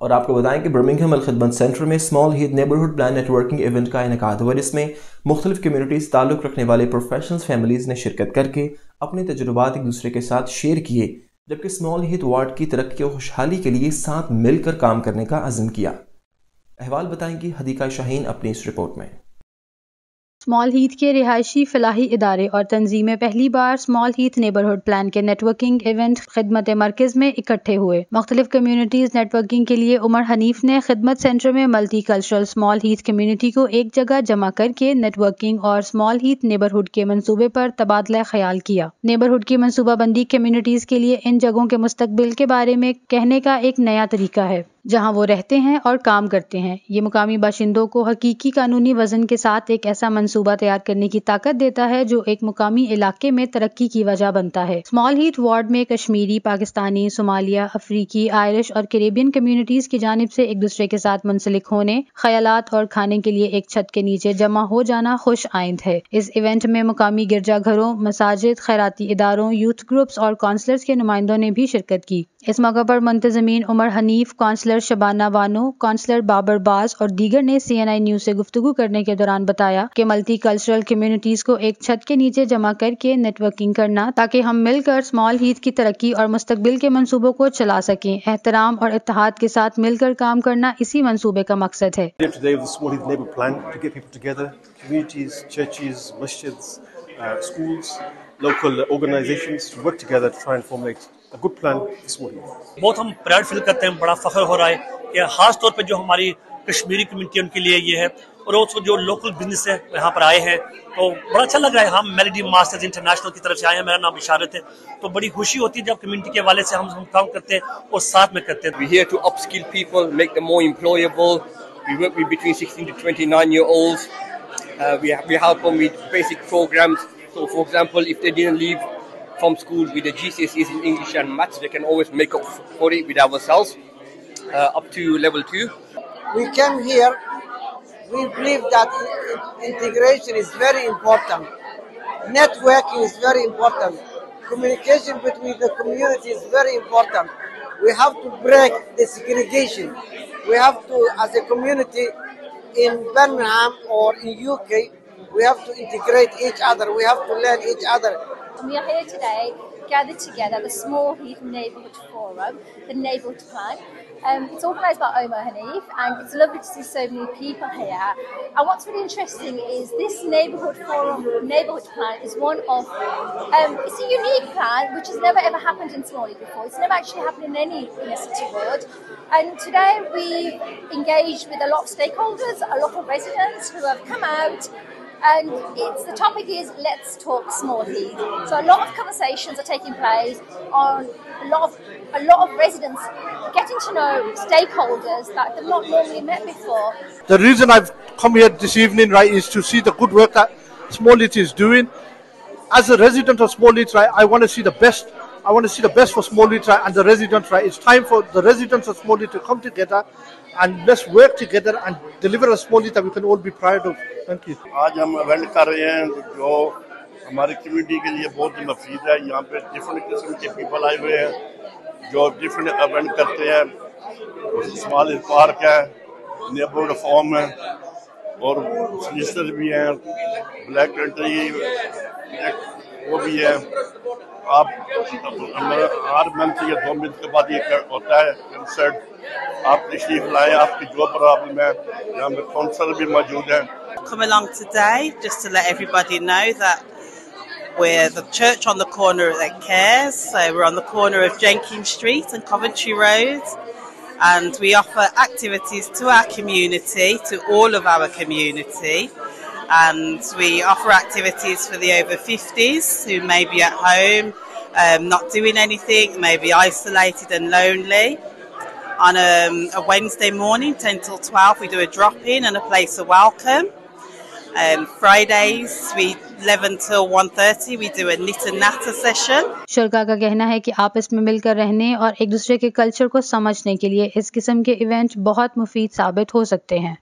اور آپ کو بتائیں کہ برمنگھم الخدمت سینٹر میں Small Heath neighbourhood plan networking event کا انعقاد ہوا، جس میں مختلف کمیونٹیز تعلق رکھنے والے پروفیشنلز فیملیز نے شرکت کر کے اپنے تجربات ایک دوسرے کے ساتھ شیئر کیے، جبکہ اسمال ہیت وارڈ کی ترقی اور خوشحالی کے لیے ساتھ مل کر کام کرنے کا عزم کیا۔ احوال بتائیں گی حدیقہ شاہین اپنی اس رپورٹ میں۔ اسمال ہیتھ کے رہائشی فلاحی ادارے اور تنظیمیں پہلی بار اسمال ہیتھ نیبرہڈ پلان کے نیٹ ورکنگ ایونٹ خدمت مرکز میں اکٹھے ہوئے۔ مختلف کمیونٹیز نیٹ ورکنگ کے لیے عمر حنیف نے خدمت سینٹر میں multicultural Small Heath community کو ایک جگہ جمع کر کے نیٹ ورکنگ اور اسمال ہیتھ نیبرہڈ کے منصوبے پر تبادلہ خیال کیا۔ نیبرہڈ کی منصوبہ بندی کمیونٹیز کے لیے ان جگہوں کے مستقبل کے بارے میں کہنے کا ایک نیا طریقہ ہے۔ جہاں وہ رہتے ہیں اور کام کرتے ہیں۔ یہ مقامی باشندوں کو حقیقی قانونی وزن کے ساتھ ایک ایسا منصوبہ تیار کرنے کی طاقت دیتا ہے جو ایک مقامی علاقے میں ترقی کی وجہ بنتا ہے۔ اسمال ہیٹ وارڈ میں کشمیری، پاکستانی صومالیہ افریقی، آئرش اور کیریبین کمیونٹیز کی جانب سے ایک دوسرے کے ساتھ منسلک ہونے، خیالات اور کھانے کے لیے ایک چھت کے نیچے جمع ہو جانا خوش آئند ہے۔ اس ایونٹ میں مقامی گرجا گھروں، مساجد، خیراتی اداروں، یوتھ گروپس اور کونسلرز کے نمائندوں نے بھی شرکت کی۔ اس موقع پر منتظمین Umar Hanif, councillor councillor Shabana Wano, councillor Babar Baz اور دیگر نے سی این آئی نیوز سے گفتگو کرنے کے دوران بتایا کہ ملٹی کلچرل کمیونٹیز کو ایک چھت کے نیچے جمع کر کے نیٹ ورکنگ کرنا تاکہ ہم مل کر اسمال ہیت کی ترقی اور مستقبل کے منصوبوں کو چلا سکیں۔ احترام اور اتحاد کے ساتھ مل کر کام کرنا اسی منصوبے کا مقصد ہے۔ گڈ پلان بہت ہم پراؤڈ فیل کرتے ہیں بڑا فخر ہو رہا ہے کہ خاص طور پہ جو ہماری کشمیری کمیونٹی ان کے لیے یہ ہے۔ اور اس جو لوکل بزنس ہے یہاں پر آئے ہیں۔ تو بڑا اچھا لگ رہا ہے ہم میلڈی ماسٹرز انٹرنیشنل کی طرف سے آئے ہیں۔ میرا نام اشارت ہے۔ تو بڑی خوشی ہوتی ہے جب کمیونٹی کے والے سے ہم ہم کام کرتے ہیں اور ساتھ میں کرتے ہیں۔ We here to upskill people make them more employable we work with between 16 to 29 year olds we have help them with basic programs. So for example if they didn't leave from school with the GCSEs in English and Maths, they can always make up for it with ourselves uh, up to level two. We came here, we believe that integration is very important. Networking is very important. Communication between the community is very important. We have to break the segregation. We have to, as a community in Birmingham or in UK, we have to integrate each other. We have to learn each other. We are here today, gathered together, the Small Heath Neighbourhood Forum, the Neighbourhood Plan. Um, it's organised by Omar Hanif and it's lovely to see so many people here. And what's really interesting is this neighbourhood forum, neighbourhood plan is one of, um, it's a unique plan which has never ever happened in Small Heath before. It's never actually happened in any inner city world. And today we engaged with a lot of stakeholders, a lot of residents who have come out and it's the topic is let's talk small heath. So a lot of conversations are taking place on a lot of a lot of residents getting to know stakeholders that they've not normally met before. The reason I've come here this evening, right, is to see the good work that Small Heath is doing. As a resident of Small Heath, right, I want to see the best. I want to see the best for Small Heath, right, and the residents, right. It's time for the residents of Small Heath to come together and let's work together and deliver a Small Heath that we can all be proud of. Thank you. आज हम event कर रहे हैं जो हमारी community के लिए बहुत ही मफीद है यहाँ पे डिफरेंट किस्म के पीपल आए हुए हैं जो डिफरेंट इवेंट करते हैं स्मॉल पार्क है नेबरहुड फॉर्म है और सलिस्टर भी हैं ब्लैक कंट्री वो भी है आप हर मंथ या दो मंथ के बाद ये होता है कंसर्ट आप तशरीफ लाए आपकी जो प्रॉब्लम है यहाँ पे काउंसलर भी मौजूद है Come along today just to let everybody know that we're the church on the corner that cares. So we're on the corner of Jenkins Street and Coventry Road. And we offer activities to our community, to all of our community. And we offer activities for the over 50s who may be at home, um, not doing anything, maybe isolated and lonely. On um, a Wednesday morning, 10 till 12, we do a drop in and a place of welcome. Um, Fridays, we 11 till 1.30, we do a knit and natter session. शुरा का कहना है कि आपस में मिलकर रहने और एक दूसरे के कल्चर को समझने के लिए इस किस्म के इवेंट बहुत मुफीद साबित हो सकते हैं